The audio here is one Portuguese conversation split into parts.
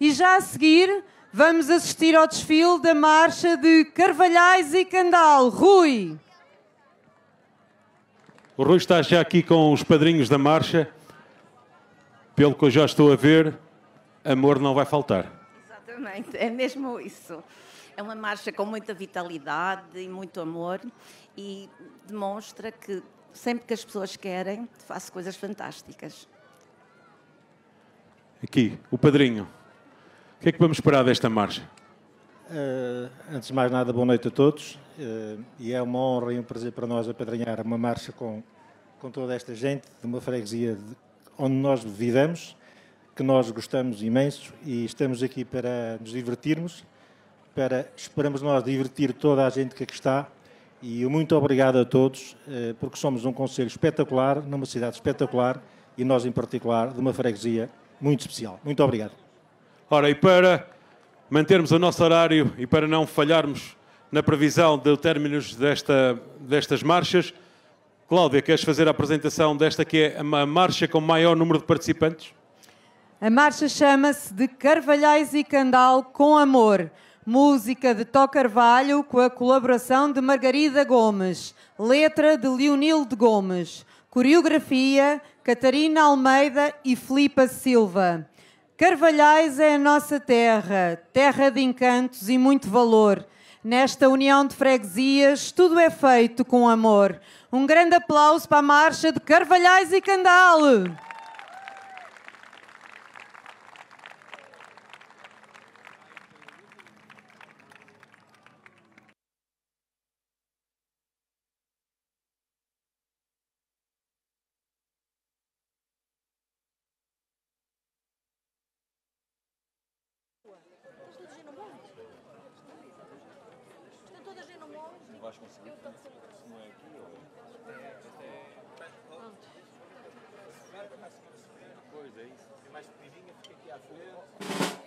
E já a seguir, vamos assistir ao desfile da marcha de Carvalhais e Candal. Rui. O Rui está já aqui com os padrinhos da marcha. Pelo que eu já estou a ver, amor não vai faltar. Exatamente, é mesmo isso. É uma marcha com muita vitalidade e muito amor e demonstra que sempre que as pessoas querem, faço coisas fantásticas. Aqui, o padrinho. O que é que vamos esperar desta marcha? Uh, antes de mais nada, boa noite a todos. Uh, e é uma honra e um prazer para nós apadrinhar uma marcha com, com toda esta gente de uma freguesia de, onde nós vivemos, que nós gostamos imenso e estamos aqui para nos divertirmos, para, esperamos nós, divertir toda a gente que aqui está. E muito obrigado a todos, uh, porque somos um conselho espetacular, numa cidade espetacular e nós, em particular, de uma freguesia muito especial. Muito obrigado. Ora, e para mantermos o nosso horário e para não falharmos na previsão de términos desta, destas marchas. Cláudia, queres fazer a apresentação desta que é a marcha com maior número de participantes? A marcha chama-se de Carvalhais e Candal com Amor. Música de Tó Carvalho com a colaboração de Margarida Gomes. Letra de Leonil de Gomes. Coreografia Catarina Almeida e Filipa Silva. Carvalhais é a nossa terra, terra de encantos e muito valor. Nesta união de freguesias, tudo é feito com amor. Um grande aplauso para a marcha de Carvalhais e Candal. vais conseguir? Se não é aqui ou é? Até. É isso. É mais pedidinha, fica aqui à frente.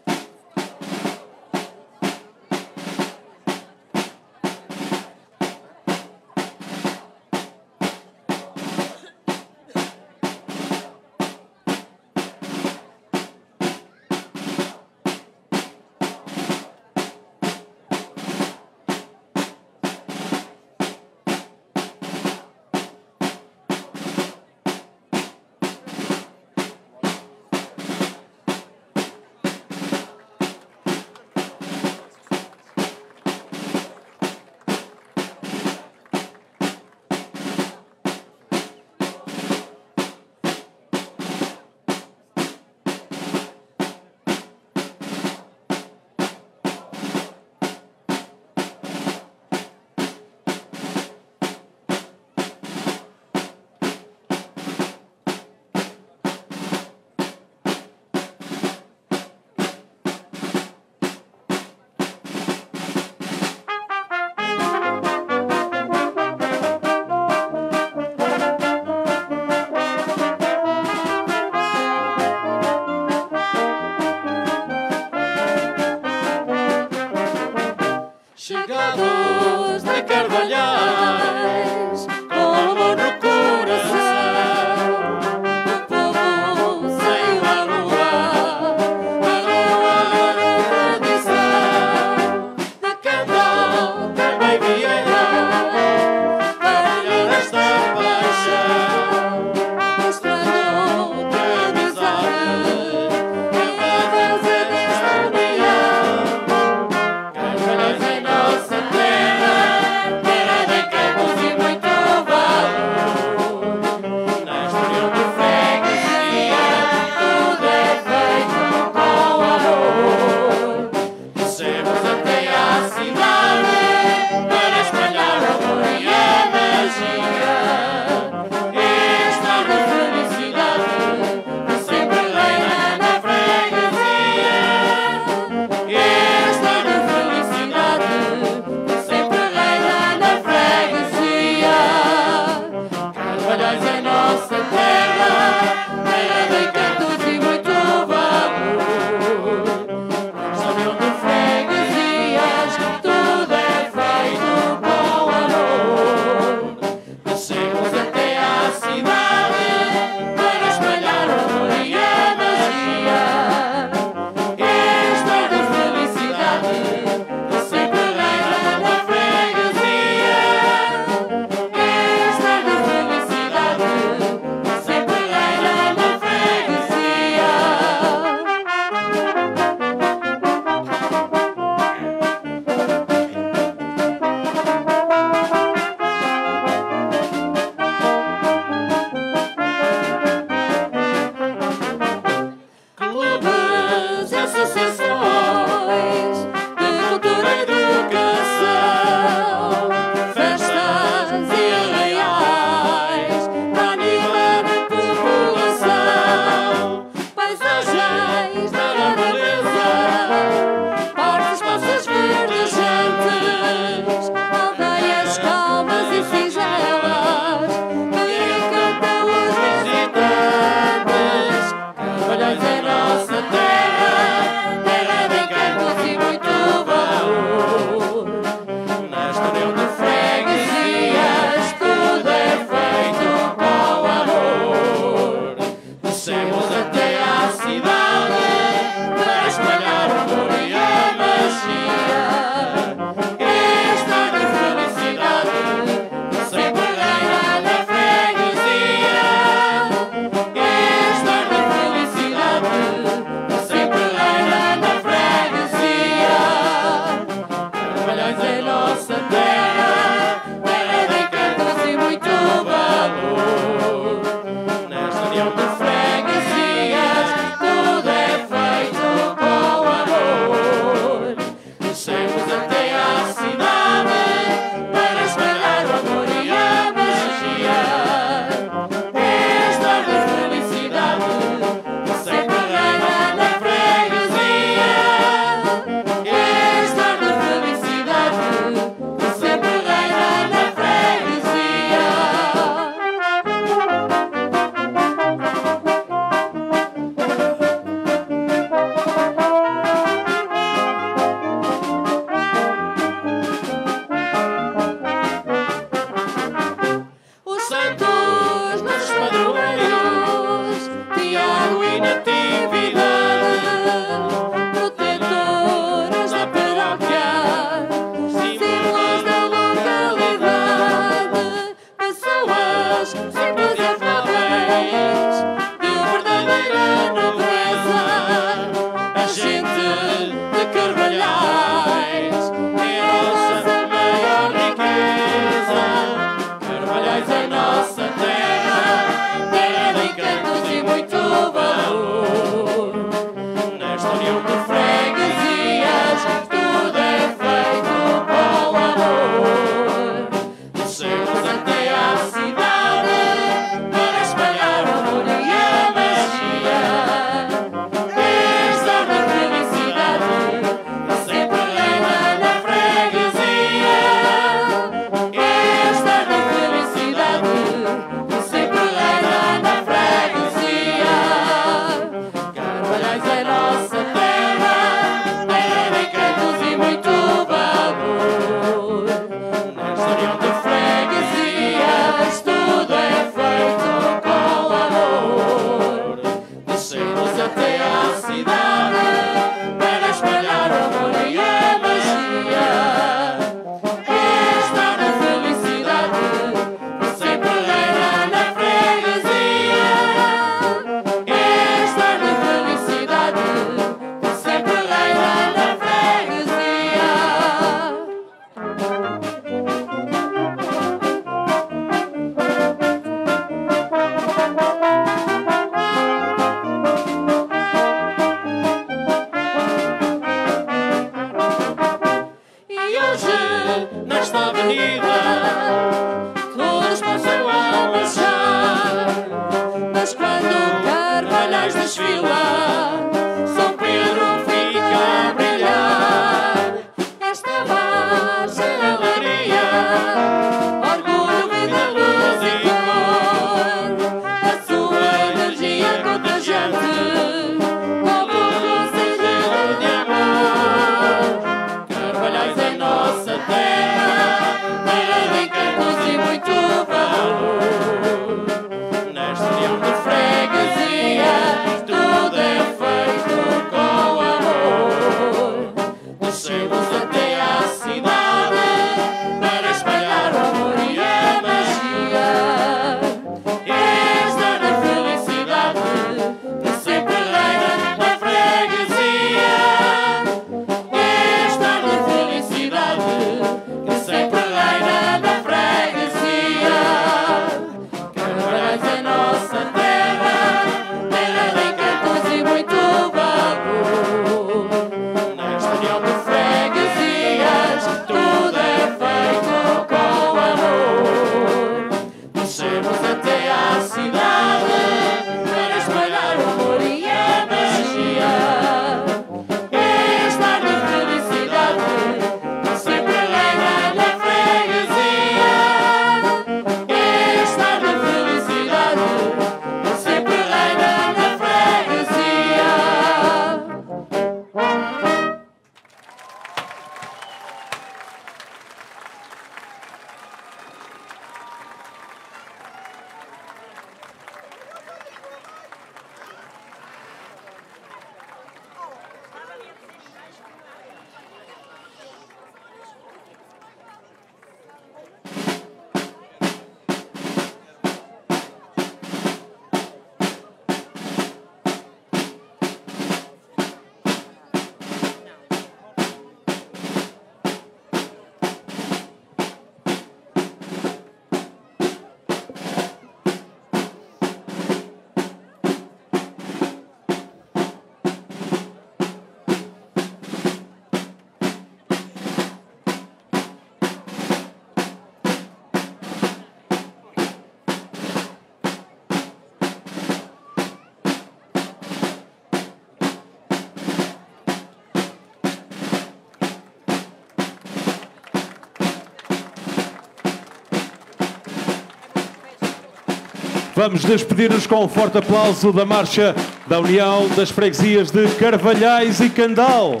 Vamos despedir-nos com um forte aplauso da marcha da União das Freguesias de Carvalhais e Candal.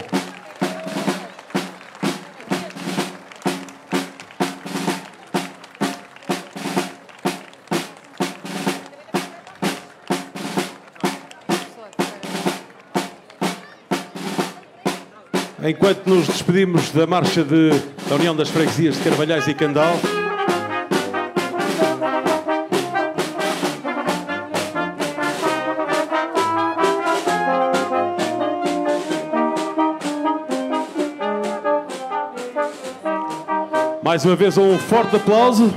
Enquanto nos despedimos da marcha de, da União das Freguesias de Carvalhais e Candal, Mais uma vez um forte aplauso.